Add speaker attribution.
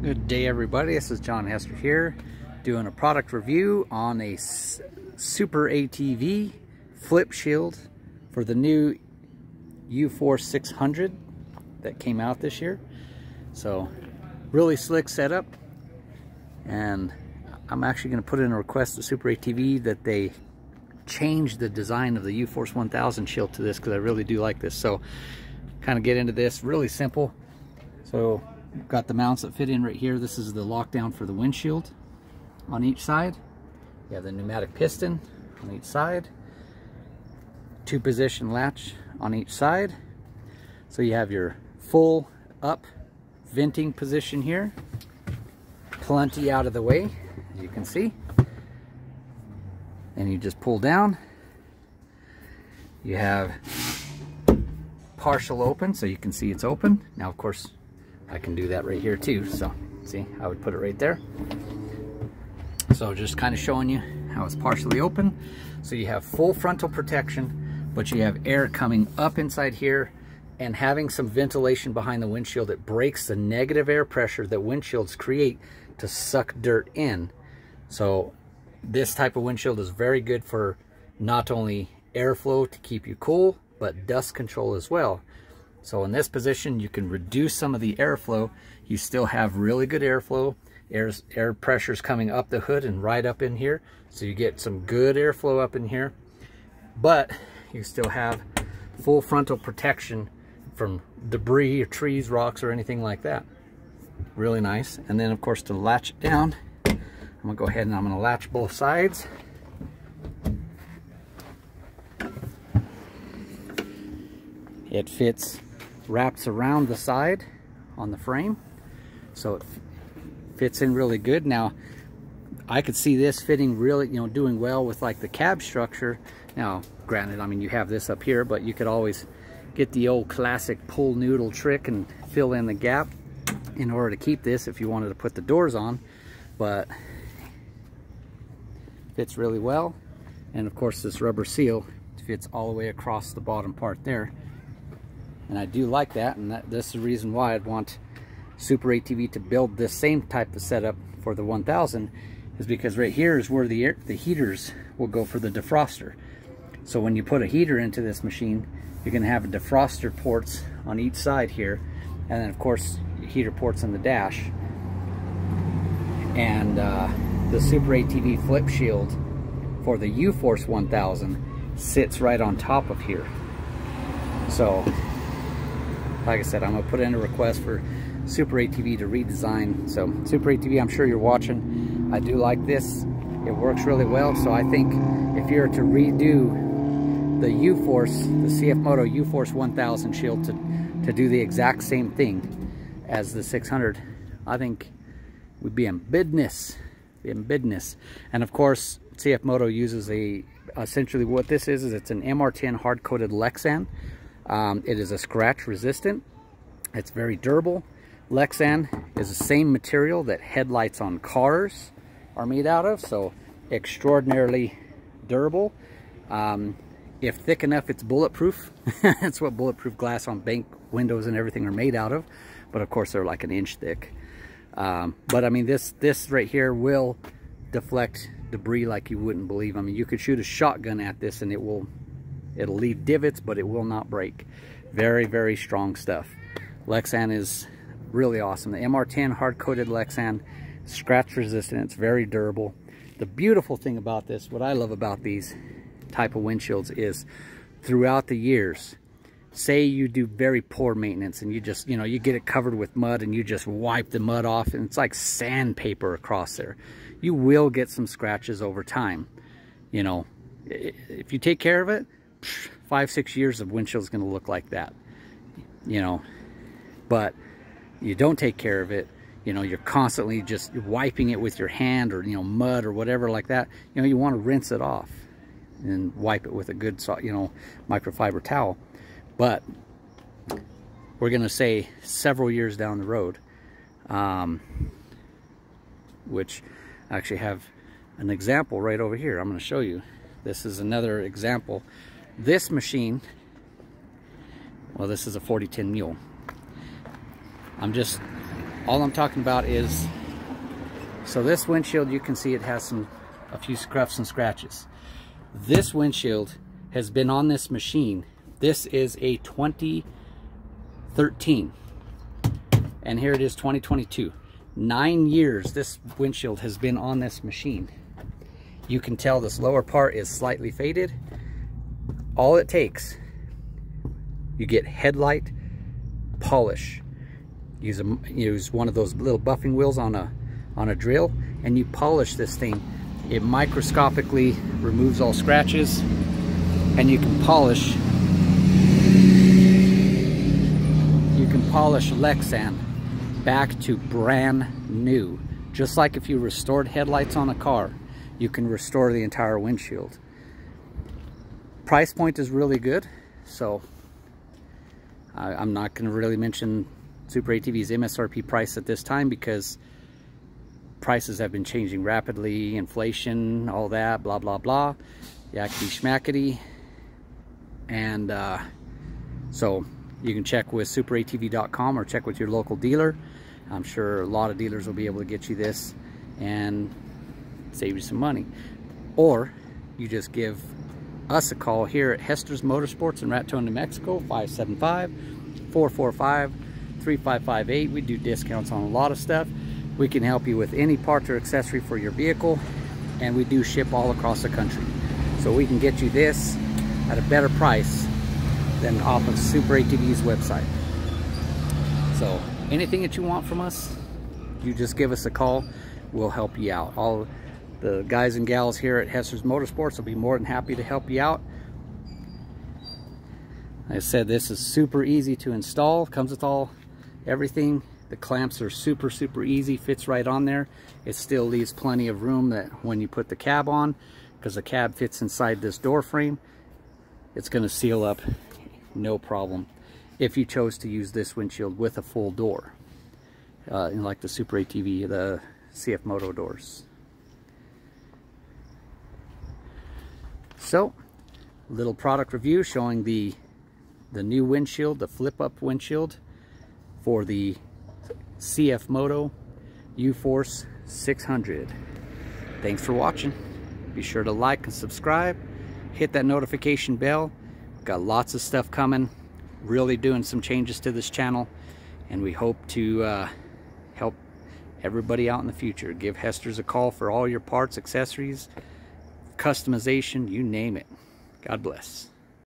Speaker 1: Good day everybody, this is John Hester here doing a product review on a Super ATV flip shield for the new U-Force 600 that came out this year. So really slick setup and I'm actually going to put in a request to Super ATV that they change the design of the U-Force 1000 shield to this because I really do like this. So kind of get into this really simple. So got the mounts that fit in right here. This is the lockdown for the windshield on each side. You have the pneumatic piston on each side. Two position latch on each side. So you have your full up venting position here. Plenty out of the way, as you can see. And you just pull down. You have partial open, so you can see it's open. Now, of course, I can do that right here too. So see, I would put it right there. So just kind of showing you how it's partially open. So you have full frontal protection, but you have air coming up inside here and having some ventilation behind the windshield. that breaks the negative air pressure that windshields create to suck dirt in. So this type of windshield is very good for not only airflow to keep you cool, but dust control as well. So in this position, you can reduce some of the airflow. You still have really good airflow. Air's, air is coming up the hood and right up in here. So you get some good airflow up in here. But you still have full frontal protection from debris or trees, rocks, or anything like that. Really nice. And then of course to latch it down, I'm gonna go ahead and I'm gonna latch both sides. It fits wraps around the side on the frame so it fits in really good. Now I could see this fitting really you know doing well with like the cab structure. Now granted I mean you have this up here but you could always get the old classic pull noodle trick and fill in the gap in order to keep this if you wanted to put the doors on but fits really well. And of course this rubber seal fits all the way across the bottom part there and I do like that, and that, that's the reason why I'd want Super ATV to build this same type of setup for the 1000 is because right here is where the, air, the heaters will go for the defroster. So when you put a heater into this machine, you're gonna have defroster ports on each side here, and then of course heater ports in the dash. And uh, the Super ATV flip shield for the U-Force 1000 sits right on top of here. So like I said, I'm gonna put in a request for Super ATV to redesign. So Super ATV, I'm sure you're watching. I do like this. It works really well. So I think if you're to redo the U-Force, the CF Moto U-Force 1000 shield to, to do the exact same thing as the 600, I think we'd be in business, in business. And of course, CF Moto uses a, essentially what this is, is it's an MR10 hard-coated Lexan um, it is a scratch resistant. It's very durable. Lexan is the same material that headlights on cars are made out of, so extraordinarily durable. Um, if thick enough, it's bulletproof. That's what bulletproof glass on bank windows and everything are made out of. But of course, they're like an inch thick. Um, but I mean, this this right here will deflect debris like you wouldn't believe. I mean, you could shoot a shotgun at this and it will It'll leave divots, but it will not break. Very, very strong stuff. Lexan is really awesome. The MR10 hard-coated Lexan, scratch resistant, it's very durable. The beautiful thing about this, what I love about these type of windshields is throughout the years, say you do very poor maintenance and you just, you know, you get it covered with mud and you just wipe the mud off and it's like sandpaper across there. You will get some scratches over time. You know, if you take care of it, five, six years of windshield is going to look like that, you know, but you don't take care of it. You know, you're constantly just wiping it with your hand or, you know, mud or whatever like that. You know, you want to rinse it off and wipe it with a good, you know, microfiber towel. But we're going to say several years down the road, um, which I actually have an example right over here. I'm going to show you. This is another example this machine, well, this is a 4010 mule. I'm just all I'm talking about is, so this windshield, you can see it has some, a few scuffs and scratches. This windshield has been on this machine. This is a 2013. And here it is 2022. Nine years this windshield has been on this machine. You can tell this lower part is slightly faded. All it takes, you get headlight polish. Use, a, use one of those little buffing wheels on a, on a drill and you polish this thing. It microscopically removes all scratches and you can polish you can polish Lexan back to brand new. Just like if you restored headlights on a car, you can restore the entire windshield. Price point is really good, so I, I'm not going to really mention Super ATV's MSRP price at this time because prices have been changing rapidly, inflation, all that, blah, blah, blah, yakety schmackety. And uh, so you can check with superatv.com or check with your local dealer. I'm sure a lot of dealers will be able to get you this and save you some money. Or you just give us a call here at Hester's Motorsports in Raton, New Mexico, 575-445-3558. We do discounts on a lot of stuff. We can help you with any parts or accessory for your vehicle, and we do ship all across the country. So we can get you this at a better price than off of Super ATV's website. So anything that you want from us, you just give us a call. We'll help you out. All the guys and gals here at Hester's Motorsports will be more than happy to help you out. Like I said, this is super easy to install. Comes with all, everything. The clamps are super, super easy. Fits right on there. It still leaves plenty of room that when you put the cab on, because the cab fits inside this door frame, it's going to seal up no problem if you chose to use this windshield with a full door. Uh, like the Super ATV, the CF Moto doors. So, little product review showing the the new windshield, the flip-up windshield for the CF Moto U-Force 600. Thanks for watching. Be sure to like and subscribe. Hit that notification bell. Got lots of stuff coming. Really doing some changes to this channel. And we hope to uh, help everybody out in the future. Give Hester's a call for all your parts, accessories, customization, you name it. God bless.